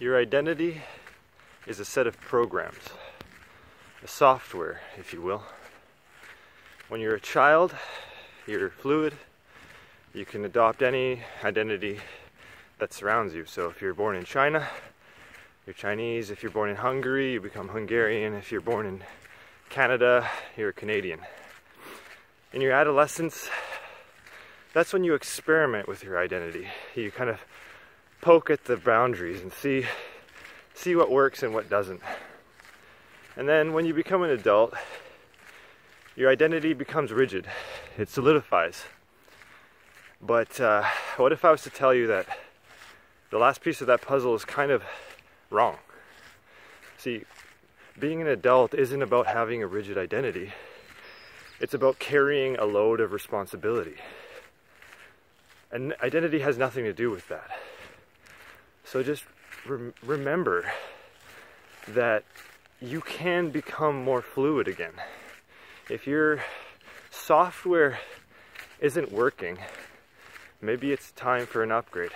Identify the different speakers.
Speaker 1: Your identity is a set of programs, a software, if you will. When you're a child, you're fluid. You can adopt any identity that surrounds you. So if you're born in China, you're Chinese. If you're born in Hungary, you become Hungarian. If you're born in Canada, you're a Canadian. In your adolescence, that's when you experiment with your identity. You kind of poke at the boundaries and see see what works and what doesn't. And then when you become an adult, your identity becomes rigid. It solidifies. But uh, what if I was to tell you that the last piece of that puzzle is kind of wrong? See, being an adult isn't about having a rigid identity. It's about carrying a load of responsibility. And identity has nothing to do with that. So just rem- remember that you can become more fluid again. If your software isn't working, maybe it's time for an upgrade.